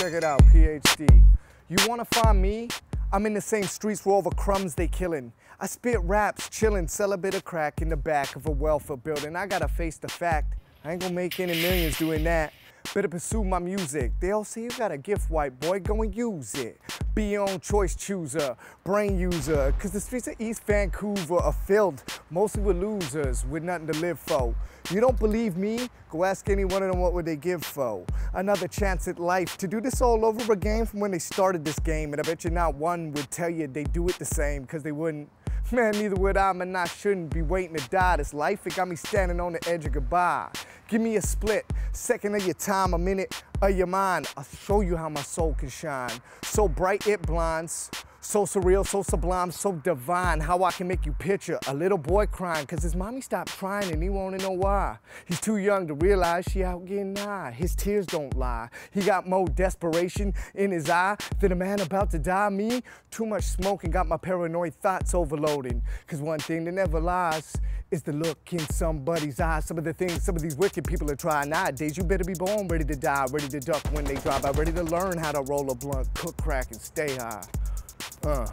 Check it out, PhD. You wanna find me? I'm in the same streets where all the crumbs they killing. I spit raps, chillin', sell a bit of crack in the back of a welfare building. I gotta face the fact, I ain't gonna make any millions doing that. Better pursue my music. They all say you got a gift, white boy, go and use it. Be your own choice chooser, brain user, cause the streets of East Vancouver are filled mostly with losers with nothing to live for. You don't believe me? Go ask any one of them what would they give for. Another chance at life to do this all over again from when they started this game, and I bet you not one would tell you they do it the same, cause they wouldn't. Man, neither would I, man, I shouldn't be waiting to die. This life, it got me standing on the edge of goodbye. Give me a split, second of your time, a minute of your mind. I'll show you how my soul can shine. So bright it blinds, so surreal, so sublime, so divine. How I can make you picture a little boy crying cause his mommy stopped crying and he wanna know why. He's too young to realize she out getting high. His tears don't lie. He got more desperation in his eye than a man about to die. Me, too much smoke and got my paranoid thoughts overloading. Cause one thing that never lies is the look in somebody's eyes. Some of the things some of these wicked people are trying nowadays. You better be born ready to die, ready to duck when they drive by, ready to learn how to roll a blunt, cook crack, and stay high. 嗯。